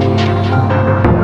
うん。